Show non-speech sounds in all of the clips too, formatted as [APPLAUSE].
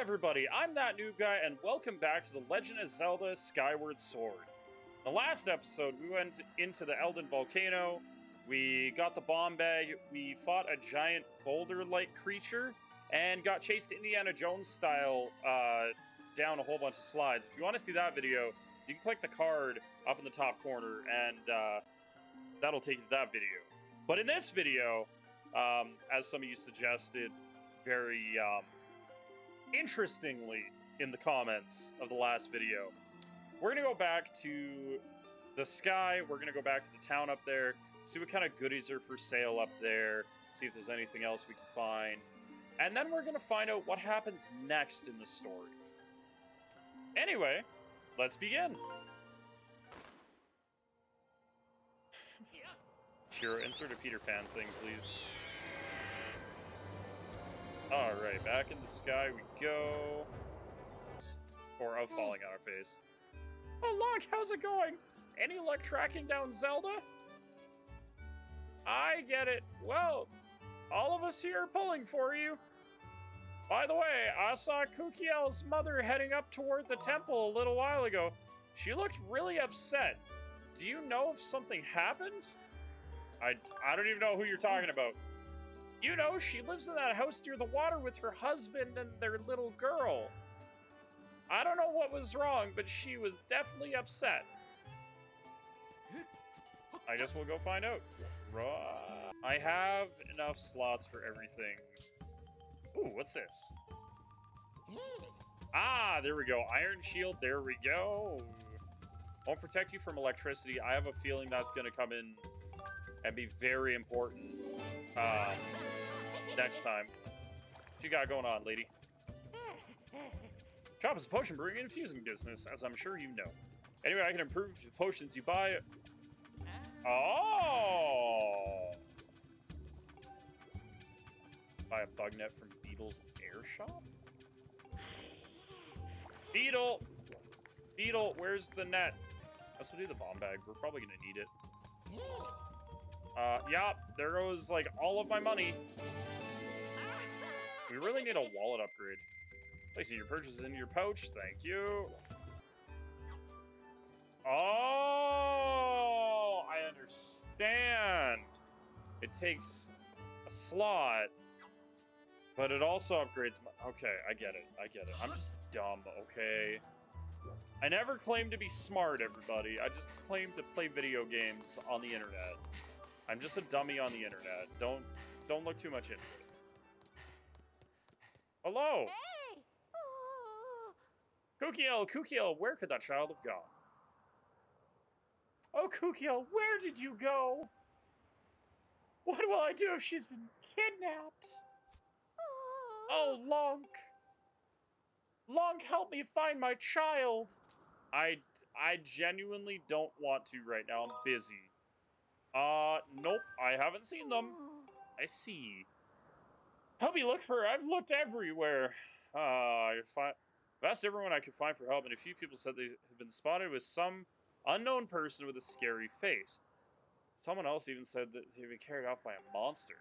everybody, I'm that noob guy, and welcome back to The Legend of Zelda Skyward Sword. The last episode, we went into the Eldin Volcano, we got the bomb bag, we fought a giant boulder-like creature, and got chased Indiana Jones style uh, down a whole bunch of slides. If you want to see that video, you can click the card up in the top corner, and uh, that'll take you to that video. But in this video, um, as some of you suggested, very um, interestingly in the comments of the last video. We're going to go back to the sky. We're going to go back to the town up there, see what kind of goodies are for sale up there, see if there's anything else we can find. And then we're going to find out what happens next in the story. Anyway, let's begin. Shiro, insert a Peter Pan thing, please. Alright, back in the sky we go. Or of hmm. falling on our face. Oh, look, how's it going? Any luck tracking down Zelda? I get it. Well, all of us here are pulling for you. By the way, I saw Kukiel's mother heading up toward the temple a little while ago. She looked really upset. Do you know if something happened? I, I don't even know who you're talking about. You know, she lives in that house near the water with her husband and their little girl. I don't know what was wrong, but she was definitely upset. I guess we'll go find out. I have enough slots for everything. Ooh, what's this? Ah, there we go. Iron shield, there we go. Won't protect you from electricity. I have a feeling that's going to come in and be very important. Uh, next time. What you got going on, lady? Shop is a potion brewing and infusing business, as I'm sure you know. Anyway, I can improve the potions you buy. Oh! Buy a bug net from Beedle's Air Shop? Beedle! Beedle, where's the net? Let's do the bomb bag. We're probably gonna need it. Uh, yeah, there goes, like, all of my money. We really need a wallet upgrade. Placing your purchases in your pouch. Thank you. Oh, I understand. It takes a slot, but it also upgrades my... Okay, I get it. I get it. I'm just dumb, okay? I never claimed to be smart, everybody. I just claimed to play video games on the internet. I'm just a dummy on the internet. Don't don't look too much into it. Hello. Hey! Oh. Kukiel, Kukiel, where could that child have gone? Oh, Kukiel, where did you go? What will I do if she's been kidnapped? Oh, oh Lonk. Lonk, help me find my child. I, I genuinely don't want to right now. I'm busy. Uh, nope, I haven't seen them. I see. Help me look for. I've looked everywhere. Uh, I find, I've asked everyone I could find for help, and a few people said they had been spotted with some unknown person with a scary face. Someone else even said that they've been carried off by a monster.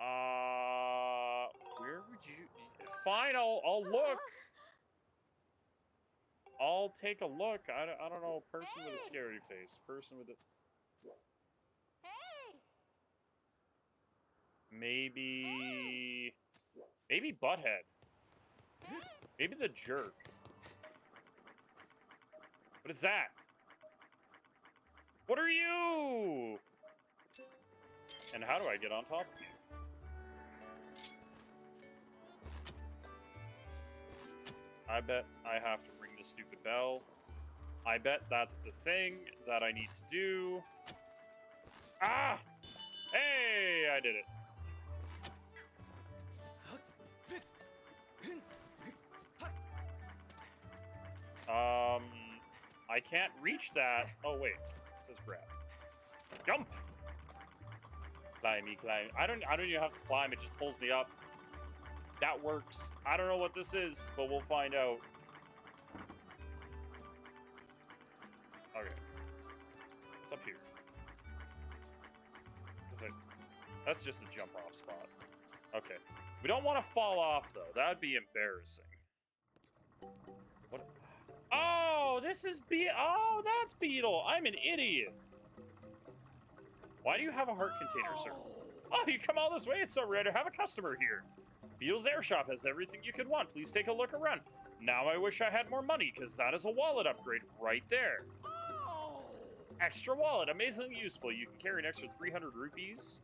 Uh, where would you? Fine, I'll I'll look. I'll take a look. I don't, I don't know. Person with a scary face. Person with a Hey! maybe maybe butthead. Hey! Maybe the jerk. What is that? What are you? And how do I get on top of you? I bet I have to the stupid bell. I bet that's the thing that I need to do. Ah! Hey, I did it. Um, I can't reach that. Oh, wait. It says grab. Jump! Climby, climb. I don't, I don't even have to climb. It just pulls me up. That works. I don't know what this is, but we'll find out. What's up here? It, that's just a jump off spot. Okay. We don't want to fall off, though. That would be embarrassing. What? Oh, this is Be- Oh, that's Beedle. I'm an idiot. Why do you have a heart container, sir? Oh, you come all this way. It's so rare to have a customer here. Beedle's Air Shop has everything you could want. Please take a look around. Now I wish I had more money, because that is a wallet upgrade right there. Extra wallet, amazingly useful. You can carry an extra 300 rupees.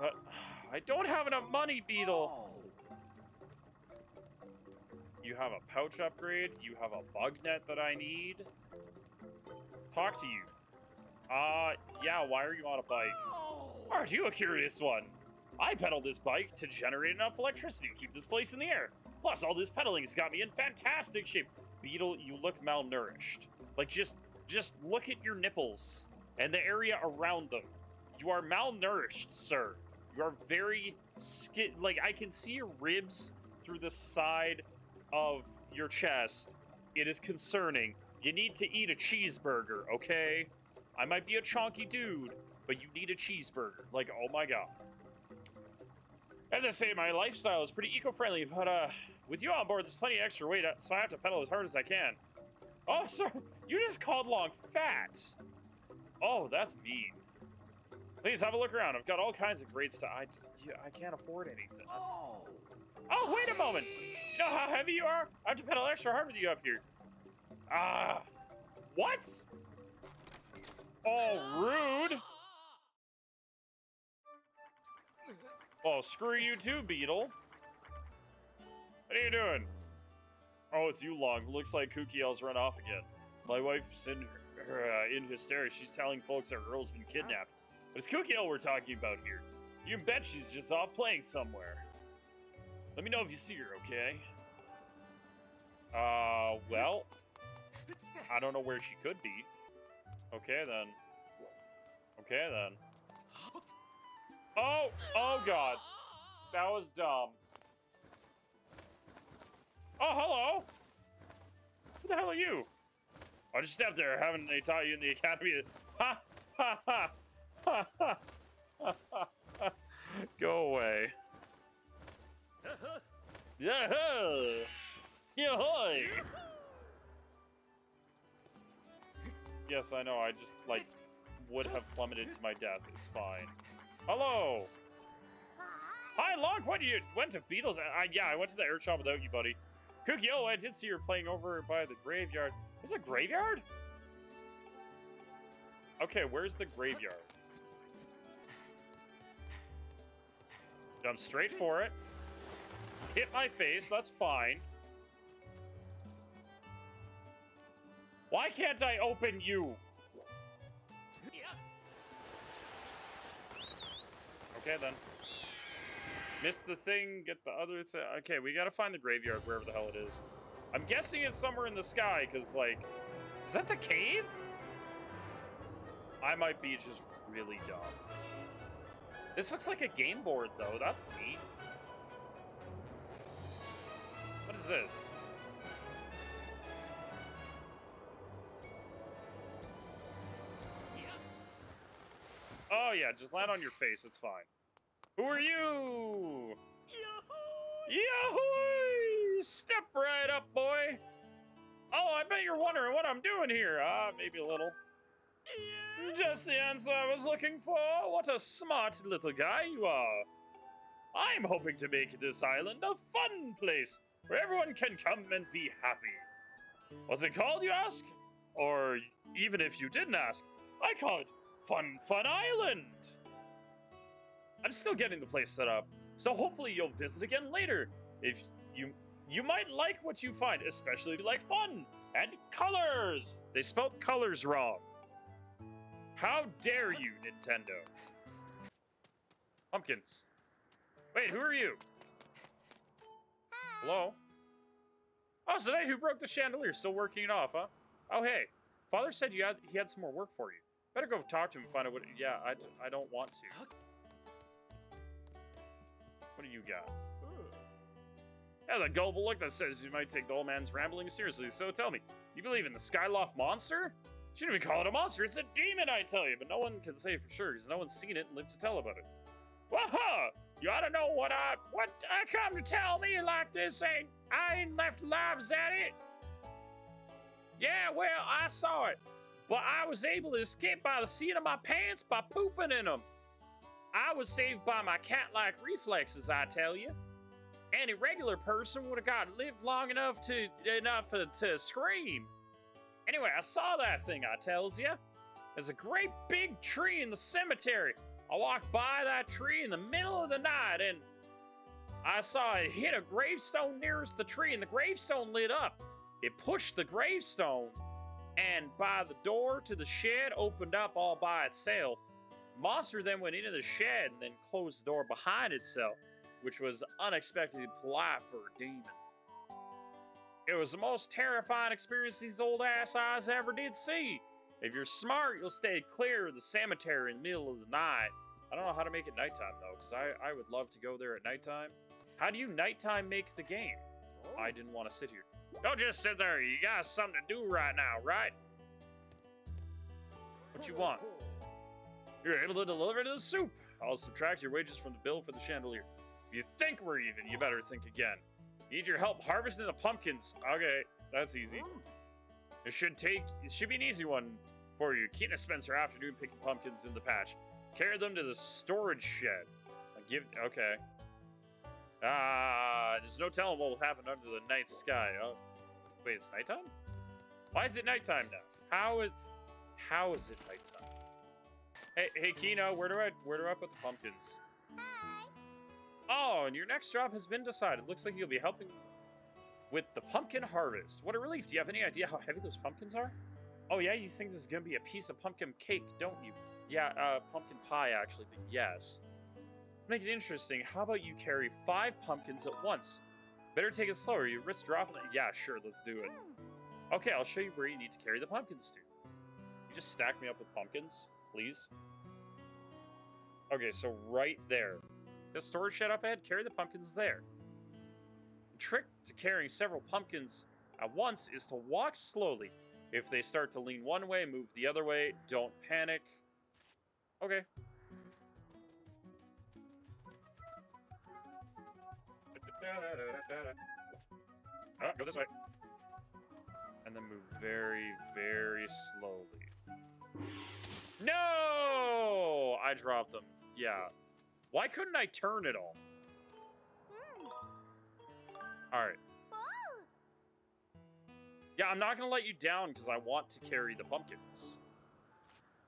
But [SIGHS] I don't have enough money, Beedle. You have a pouch upgrade. You have a bug net that I need. Talk to you. Uh, yeah, why are you on a bike? Aren't you a curious one? I pedaled this bike to generate enough electricity to keep this place in the air. Plus, all this pedaling has got me in fantastic shape. Beedle, you look malnourished. Like, just, just look at your nipples and the area around them. You are malnourished, sir. You are very skin. Like, I can see your ribs through the side of your chest. It is concerning. You need to eat a cheeseburger, okay? I might be a chonky dude, but you need a cheeseburger. Like, oh my god. As I say, my lifestyle is pretty eco-friendly, but uh, with you on board, there's plenty of extra weight, uh, so I have to pedal as hard as I can. Oh, sir, you just called Lonk fat. Oh, that's mean. Please have a look around. I've got all kinds of great stuff. I, I can't afford anything. Oh, wait a moment. You know how heavy you are? I have to pedal extra hard with you up here. Ah, what? Oh, rude. Oh, screw you too, Beedle. What are you doing? Oh, it's you, Lonk. Looks like Kukiel's run off again. My wife's in, uh, in hysterics. She's telling folks our girl's been kidnapped. But it's Kukiel we're talking about here. You can bet she's just off playing somewhere. Let me know if you see her, okay? Uh, well, I don't know where she could be. Okay, then. Okay, then. Oh! Oh, God. That was dumb. Oh, hello! Who the hell are you? I just stepped there. Haven't they taught you in the academy? Ha! Ha! Ha! Ha! Ha! ha. Go away. Yeah! Yeah! Hoy! Yes, I know. I just, like, would have plummeted to my death. It's fine. Hello! Hi, Lonk! What you went to Beedle's? Uh, I, yeah, I went to the air shop without you, buddy. Cookie, I did see you playing over by the graveyard. There's a graveyard? Okay, where's the graveyard? Jump straight for it. Hit my face, that's fine. Why can't I open you? Okay, then. Miss the thing, get the other thing. Okay, we gotta find the graveyard, wherever the hell it is. I'm guessing it's somewhere in the sky, because, like... Is that the cave? I might be just really dumb. This looks like a game board, though. That's neat. What is this? Oh, yeah, just land on your face. It's fine. Who are you? Yahoo! Step right up, boy. Oh, I bet you're wondering what I'm doing here. Ah, maybe a little. Just the answer I was looking for. What a smart little guy you are. I'm hoping to make this island a fun place where everyone can come and be happy. What's it called, you ask? Or even if you didn't ask, I call it Fun Fun Island. I'm still getting the place set up, so hopefully you'll visit again later. If you you might like what you find, especially if you like fun and colors. They spelled colors wrong. How dare you, Nintendo? Pumpkins. Wait, who are you? Hello? Oh, it's the knight who broke the chandelier. Still working it off, huh? Oh, hey. Father said you had he had some more work for you. Better go talk to him and find out what... Yeah, I, I don't want to. What do you got? Yeah, the gullible look that says you might take the old man's rambling seriously, so tell me, you believe in the Skyloft monster? Shouldn't even call it a monster, it's a demon, I tell you, but no one can say for sure, because no one's seen it and lived to tell about it. Waha! You ought to know what I what I come to tell me like this ain't I ain't left lives at it. Yeah, well, I saw it, but I was able to escape by the seat of my pants by pooping in them. I was saved by my cat-like reflexes, I tell you. Any regular person would have got lived long enough to enough to, to scream. Anyway, I saw that thing, I tells you. There's a great big tree in the cemetery. I walked by that tree in the middle of the night and I saw it hit a gravestone nearest the tree and the gravestone lit up. It pushed the gravestone and by the door to the shed opened up all by itself. Monster then went into the shed and then closed the door behind itself, which was unexpectedly polite for a demon. It was the most terrifying experience these old ass eyes ever did see. If you're smart, you'll stay clear of the cemetery in the middle of the night. I don't know how to make it nighttime though, because I, I would love to go there at nighttime. How do you nighttime make the game? I didn't want to sit here. Don't just sit there. You got something to do right now, right? What you want? You're able to deliver to the soup. I'll subtract your wages from the bill for the chandelier. If you think we're even, you better think again. Need your help harvesting the pumpkins. Okay, that's easy. It should take, it should be an easy one for you. Keaton spends her afternoon picking pumpkins in the patch. Carry them to the storage shed. And give, okay. Ah, there's no telling what will happen under the night sky. Oh, wait, it's nighttime? Why is it nighttime now? How is, how is it nighttime? Hey, hey, Kina, where do I, where do I put the pumpkins? Hi. Oh, and your next job has been decided. Looks like you'll be helping with the pumpkin harvest. What a relief. Do you have any idea how heavy those pumpkins are? Oh, yeah, you think this is going to be a piece of pumpkin cake, don't you? Yeah, uh, pumpkin pie, actually, but yes. Make it interesting. How about you carry five pumpkins at once? Better take it slower. You risk dropping it. Yeah, sure, let's do it. Okay, I'll show you where you need to carry the pumpkins to. You just stack me up with pumpkins, please. Okay, so right there. The storage shed up ahead, carry the pumpkins there. The trick to carrying several pumpkins at once is to walk slowly. If they start to lean one way, move the other way. Don't panic. Okay. Ah, go this way. And then move very, very slowly. No! I dropped them. Yeah. Why couldn't I turn it all? Alright. Yeah, I'm not gonna let you down because I want to carry the pumpkins.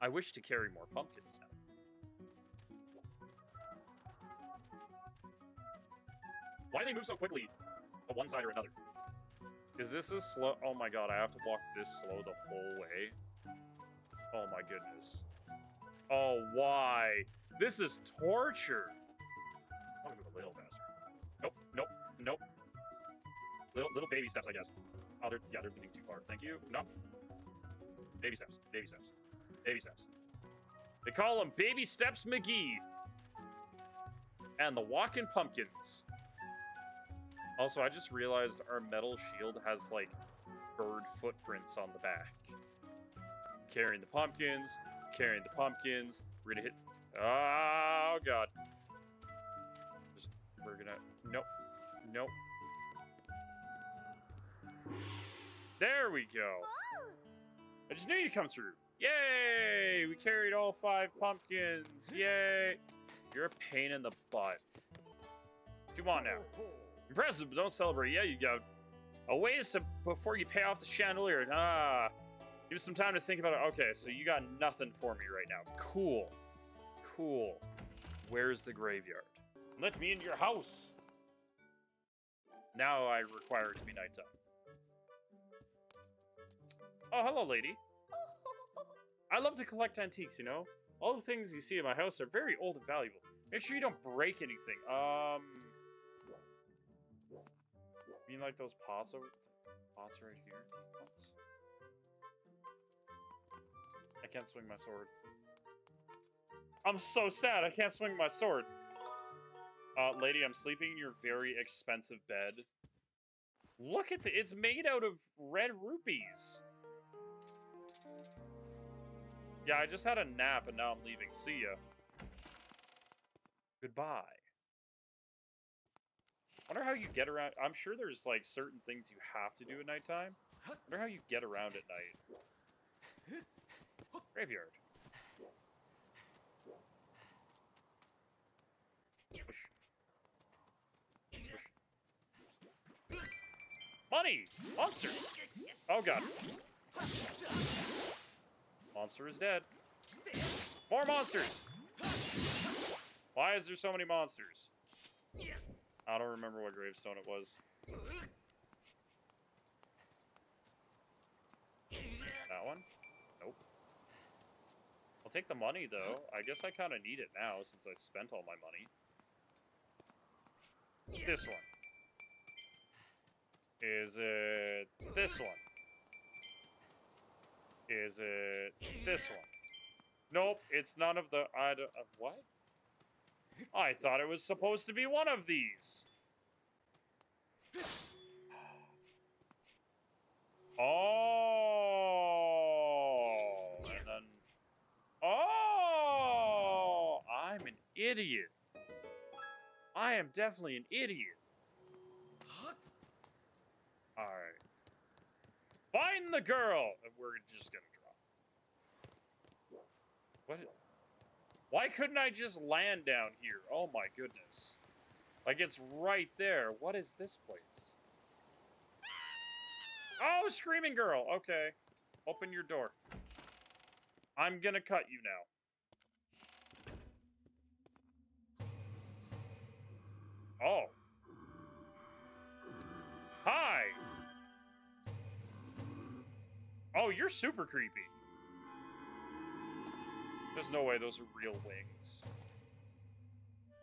I wish to carry more pumpkins now. Why do they move so quickly on one side or another? Is this a slow? Oh my god, I have to walk this slow the whole way. Oh my goodness. Oh, why? This is torture. I to a little faster. Nope, nope, nope. Little little baby steps, I guess. Oh, they're yeah, they're moving too far. Thank you. No. Baby steps. Baby steps. Baby steps. They call him Baby Steps McGee. And the Walking Pumpkins. Also, I just realized our metal shield has like bird footprints on the back. Carrying the pumpkins, carrying the pumpkins. We're gonna hit. Oh god. Just- we're gonna. Nope. Nope. There we go. I just knew you'd come through. Yay! We carried all five pumpkins. Yay! You're a pain in the butt. Come on now. Impressive, but don't celebrate. Yeah, you go. A ways to before you pay off the chandelier. Ah, give some time to think about it. Okay, so you got nothing for me right now. Cool, cool. Where's the graveyard? Let me into your house. Now I require it to be nighttime. Oh, hello, lady. I love to collect antiques. You know, all the things you see in my house are very old and valuable. Make sure you don't break anything. Um. You mean like those pots over pots right here? Pots? Can't swing my sword. I'm so sad I can't swing my sword. Uh, lady, I'm sleeping in your very expensive bed. Look at the- it's made out of red rupees. Yeah, I just had a nap and now I'm leaving. See ya. Goodbye. Wonder how you get around. I'm sure there's like certain things you have to do at nighttime. Wonder how you get around at night. Graveyard. Money! Monster! Oh god. Monster is dead. More monsters! Why is there so many monsters? I don't remember what gravestone it was. That one? Take the money, though. I guess I kind of need it now, since I spent all my money. This one. Is it this one? Is it this one? Nope, it's none of the... I don't, uh, what? I thought it was supposed to be one of these. Oh, and then, oh, I'm an idiot. I am definitely an idiot. All right. Find the girl. And We're just gonna drop. What? Why couldn't I just land down here? Oh my goodness. Like it's right there. What is this place? Oh, screaming girl. Okay. Open your door. I'm gonna cut you now. Oh. Hi. Oh, you're super creepy. There's no way those are real wings.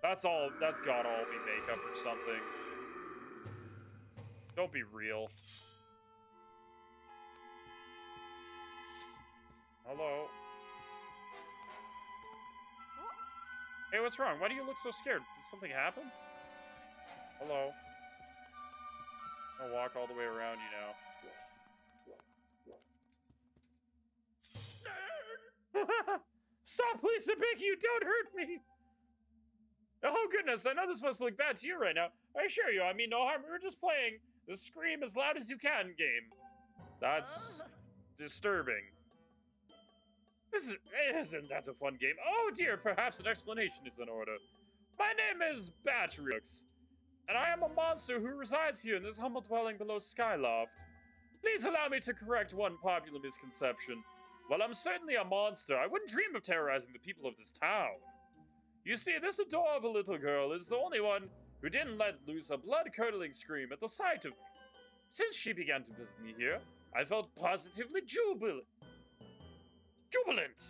That's all, that's gotta all be makeup or something. Don't be real. Hello? Hey, what's wrong? Why do you look so scared? Did something happen? Hello? I'll walk all the way around you now. [LAUGHS] Stop, please, you don't hurt me! Oh, goodness, I know this must look bad to you right now. I assure you, I mean no harm. We were just playing the scream as loud as you can game. That's disturbing. This is, isn't that a fun game? Oh dear, perhaps an explanation is in order. My name is Batreaux, and I am a monster who resides here in this humble dwelling below Skyloft. Please allow me to correct one popular misconception. While I'm certainly a monster, I wouldn't dream of terrorizing the people of this town. You see, this adorable little girl is the only one who didn't let loose a blood-curdling scream at the sight of me. Since she began to visit me here, I felt positively jubilant. Jubilant!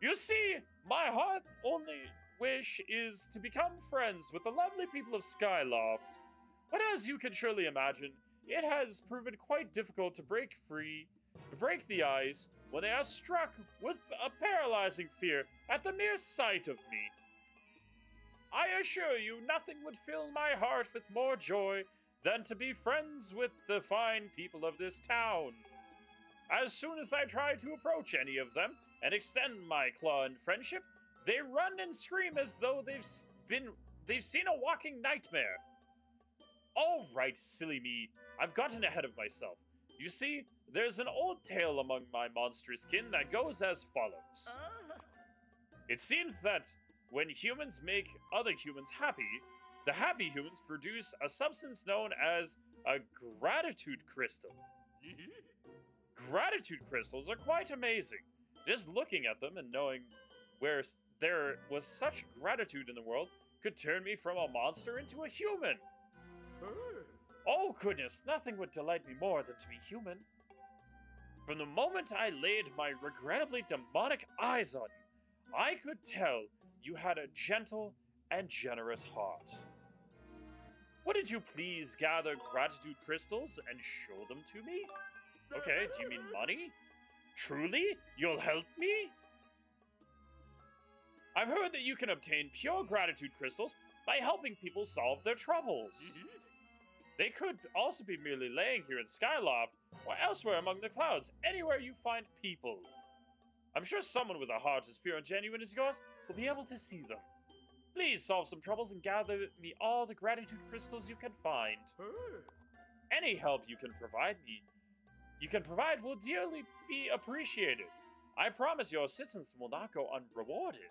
You see, my heart only wish is to become friends with the lovely people of Skyloft. But as you can surely imagine, it has proven quite difficult to break free, to break the ice, when they are struck with a paralyzing fear at the mere sight of me. I assure you, nothing would fill my heart with more joy than to be friends with the fine people of this town. As soon as I try to approach any of them and extend my claw in friendship, they run and scream as though they've been they've seen a walking nightmare. All right, silly me, I've gotten ahead of myself. You see, there's an old tale among my monstrous kin that goes as follows. Ah. It seems that when humans make other humans happy, the happy humans produce a substance known as a gratitude crystal. [LAUGHS] gratitude crystals are quite amazing. Just looking at them and knowing where there was such gratitude in the world could turn me from a monster into a human. Hmm. Oh goodness, nothing would delight me more than to be human. From the moment I laid my regrettably demonic eyes on you, I could tell you had a gentle and generous heart. Wouldn't you please gather gratitude crystals and show them to me? Okay, do you mean money? Truly? You'll help me? I've heard that you can obtain pure gratitude crystals by helping people solve their troubles. Mm-hmm. They could also be merely laying here in Skyloft or elsewhere among the clouds, anywhere you find people. I'm sure someone with a heart as pure and genuine as yours will be able to see them. Please solve some troubles and gather me all the gratitude crystals you can find. Any help you can provide me, you can provide will dearly be appreciated. I promise your assistance will not go unrewarded.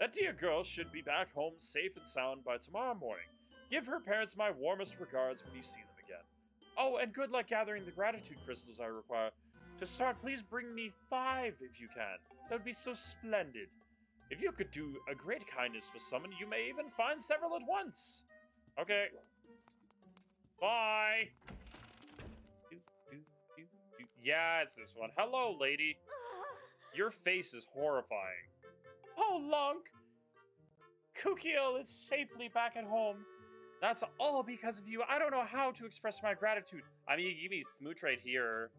That dear girl should be back home safe and sound by tomorrow morning. Give her parents my warmest regards when you see them again. Oh, and good luck gathering the gratitude crystals I require. To start, please bring me five if you can. That would be so splendid. If you could do a great kindness for someone, you may even find several at once. Okay. Bye. Yeah, it's this one. Hello, lady. Your face is horrifying. Oh, Lonk! Kukiel is safely back at home. That's all because of you. I don't know how to express my gratitude. I mean, you give me smooch right here.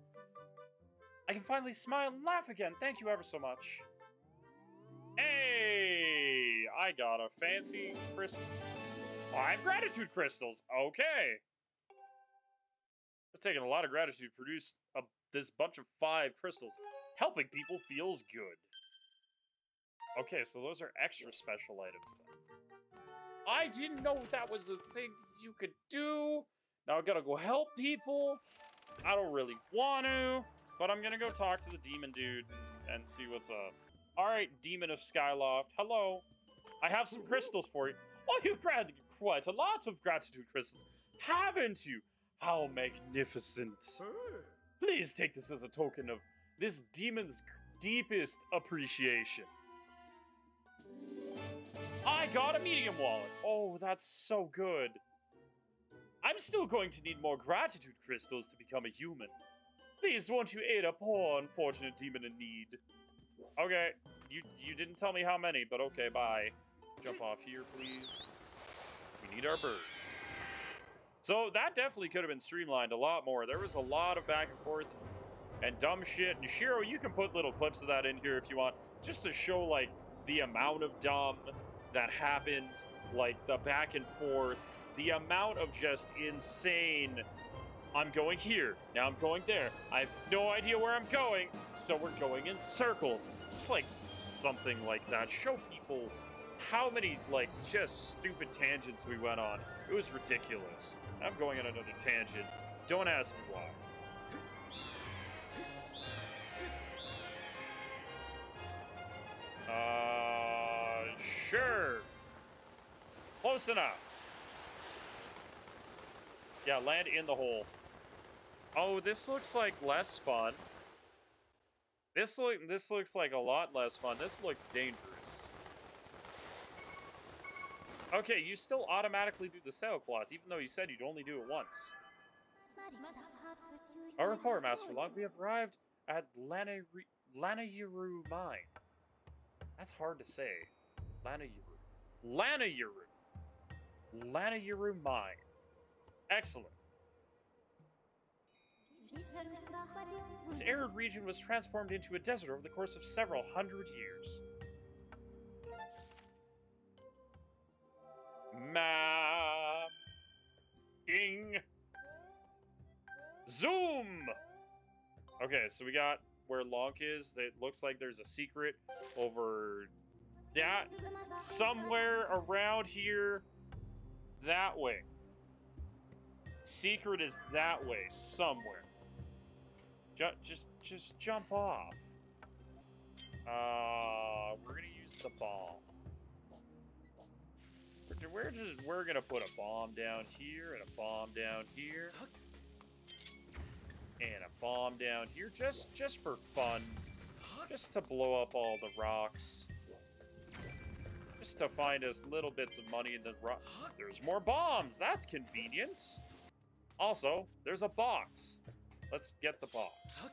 I can finally smile and laugh again. Thank you ever so much. Hey! I got a fancy crystal. Five gratitude crystals. Okay. It's taking a lot of gratitude to produce a, this bunch of five crystals. Helping people feels good. Okay, so those are extra special items then. I didn't know that was the thing you could do. Now I gotta go help people. I don't really want to, but I'm gonna go talk to the demon dude and, and see what's up. All right, demon of Skyloft. Hello. I have some crystals for you. Oh, you've granted quite a lot of gratitude crystals, haven't you? How magnificent. Please take this as a token of this demon's deepest appreciation. I got a medium wallet. Oh, that's so good. I'm still going to need more gratitude crystals to become a human. Please, won't you aid a poor, unfortunate demon in need? Okay, you you didn't tell me how many, but okay, bye. Jump off here, please. We need our bird. So that definitely could have been streamlined a lot more. There was a lot of back and forth and dumb shit. And Shiro, you can put little clips of that in here if you want, just to show like the amount of dumb that happened, like the back and forth, the amount of just insane. I'm going here, now I'm going there. I have no idea where I'm going, so we're going in circles. Just like something like that. Show people how many, like, just stupid tangents we went on. It was ridiculous. I'm going on another tangent. Don't ask me why. Uh, sure. Close enough. Yeah, land in the hole. Oh, this looks like less fun. This look this looks like a lot less fun. This looks dangerous. Okay, you still automatically do the sailcloth, even though you said you'd only do it once. Our report, Master Log. We have arrived at Lanayru Mine. That's hard to say. Lanayuru. Lanayuru. Lanayuru Mine. Excellent. This arid region was transformed into a desert over the course of several hundred years. Map. Ding. Zoom. Okay, so we got where Lonk is. It looks like there's a secret over that somewhere around here. That way. Secret is that way somewhere. Ju just just jump off. Uh, we're gonna use the bomb. We're, just we're gonna put a bomb down here and a bomb down here and a bomb down here just just for fun, just to blow up all the rocks. Just to find us little bits of money in the rock. [GASPS] There's more bombs. That's convenient. Also, there's a box. Let's get the box.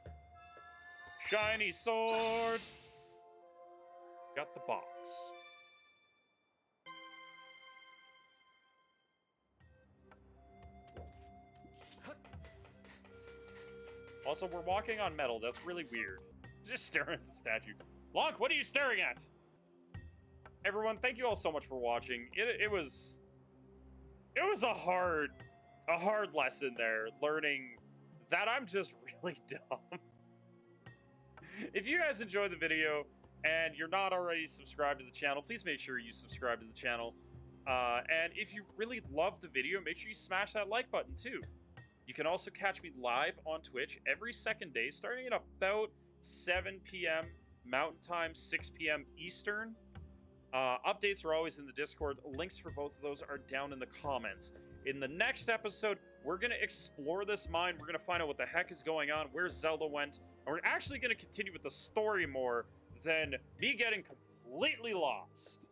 Shiny sword! Got the box. Also, we're walking on metal. That's really weird. [LAUGHS] Just staring at the statue. Lonk, what are you staring at? Everyone, thank you all so much for watching. It, it was... It was a hard... A hard lesson there, learning that I'm just [LAUGHS] really dumb. if you guys enjoyed the video, and you're not already subscribed to the channel, please make sure you subscribe to the channel. Uh, and if you really love the video, make sure you smash that like button too. You can also catch me live on Twitch every second day, starting at about 7 p.m. Mountain Time, 6 p.m. Eastern. Uh, updates are always in the Discord. Links for both of those are down in the comments. In the next episode, we're going to explore this mine. We're going to find out what the heck is going on, where Zelda went, and we're actually going to continue with the story more than me getting completely lost.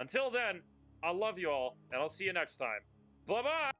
Until then, I love you all, and I'll see you next time. Bye bye!